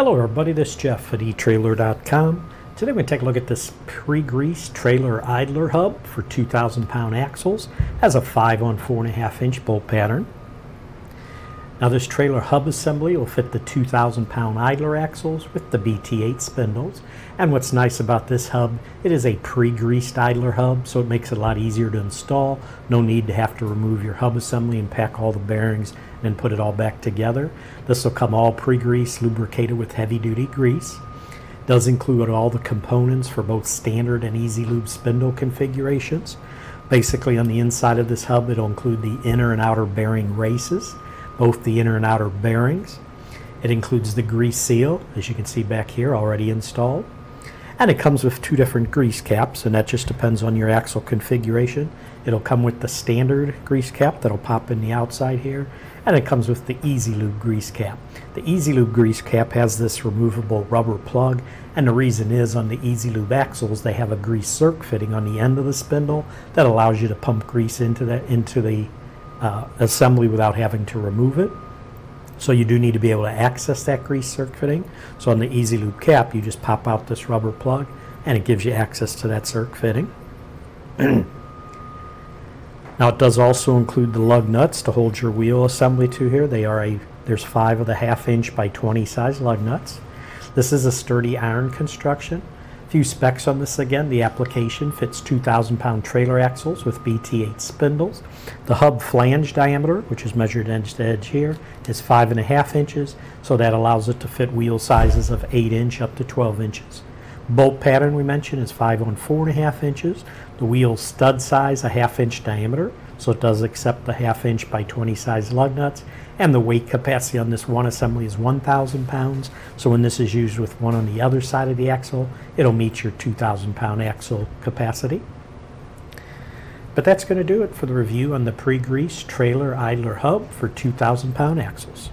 Hello everybody, this is Jeff at eTrailer.com. Today we're going to take a look at this pre-greased trailer idler hub for 2,000 pound axles. It has a 5 on 4.5 inch bolt pattern. Now this trailer hub assembly will fit the 2,000 pound idler axles with the BT8 spindles. And what's nice about this hub, it is a pre-greased idler hub, so it makes it a lot easier to install. No need to have to remove your hub assembly and pack all the bearings and put it all back together. This will come all pre-greased, lubricated with heavy-duty grease. Does include all the components for both standard and easy lube spindle configurations. Basically on the inside of this hub it'll include the inner and outer bearing races both the inner and outer bearings. It includes the grease seal, as you can see back here, already installed. And it comes with two different grease caps, and that just depends on your axle configuration. It'll come with the standard grease cap that'll pop in the outside here, and it comes with the Easy Lube grease cap. The Easy Lube grease cap has this removable rubber plug, and the reason is on the Easy Lube axles they have a grease zerk fitting on the end of the spindle that allows you to pump grease into that into the uh, assembly without having to remove it. So you do need to be able to access that grease zerk fitting. So on the Easy Lube cap, you just pop out this rubber plug and it gives you access to that zerk fitting. now it does also include the lug nuts to hold your wheel assembly to here. They are a, there's five of the half inch by 20 size lug nuts. This is a sturdy iron construction few specs on this again. The application fits 2,000 pound trailer axles with BT8 spindles. The hub flange diameter, which is measured edge to edge here, is 5.5 inches, so that allows it to fit wheel sizes of 8 inch up to 12 inches. Bolt pattern we mentioned is 5 on 4.5 inches. The wheel stud size a half inch diameter, so it does accept the half inch by 20 size lug nuts and the weight capacity on this one assembly is 1,000 pounds. So when this is used with one on the other side of the axle, it'll meet your 2,000 pound axle capacity. But that's going to do it for the review on the pre-greased trailer idler hub for 2,000 pound axles.